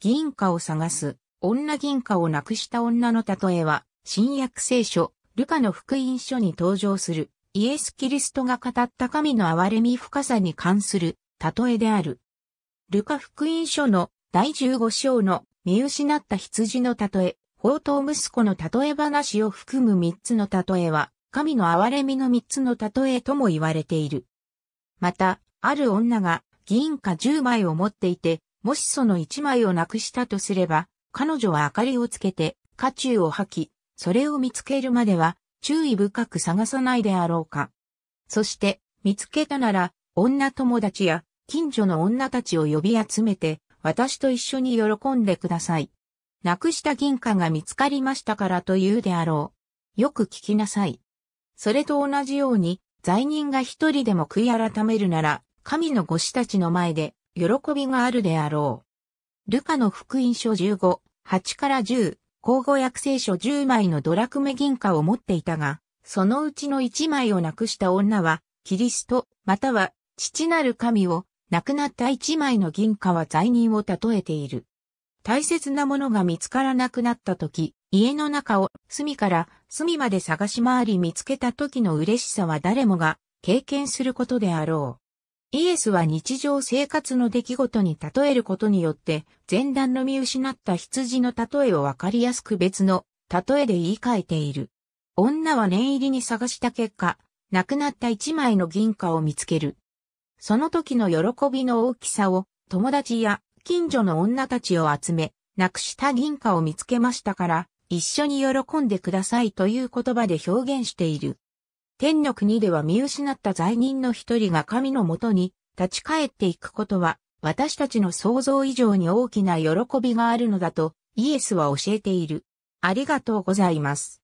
銀貨を探す、女銀貨をなくした女の例えは、新約聖書、ルカの福音書に登場する、イエス・キリストが語った神の憐れみ深さに関する、例えである。ルカ福音書の第15章の見失った羊の例え、宝刀息子の例え話を含む三つの例えは、神の憐れみの三つの例えとも言われている。また、ある女が銀貨10枚を持っていて、もしその1枚をなくしたとすれば、彼女は明かりをつけて、家中を吐き、それを見つけるまでは、注意深く探さないであろうか。そして、見つけたなら、女友達や、近所の女たちを呼び集めて、私と一緒に喜んでください。なくした銀貨が見つかりましたからと言うであろう。よく聞きなさい。それと同じように、罪人が一人でも悔い改めるなら、神のご子たちの前で、喜びがあるであろう。ルカの福音書15、8から10、口語訳聖書10枚のドラクメ銀貨を持っていたが、そのうちの1枚をなくした女は、キリスト、または、父なる神を、亡くなった1枚の銀貨は罪人を例えている。大切なものが見つからなくなった時、家の中を隅から隅まで探し回り見つけた時の嬉しさは誰もが経験することであろう。イエスは日常生活の出来事に例えることによって、前段の見失った羊の例えをわかりやすく別の例えで言い換えている。女は念入りに探した結果、亡くなった一枚の銀貨を見つける。その時の喜びの大きさを友達や近所の女たちを集め、亡くした銀貨を見つけましたから、一緒に喜んでくださいという言葉で表現している。天の国では見失った罪人の一人が神のもとに立ち返っていくことは私たちの想像以上に大きな喜びがあるのだとイエスは教えている。ありがとうございます。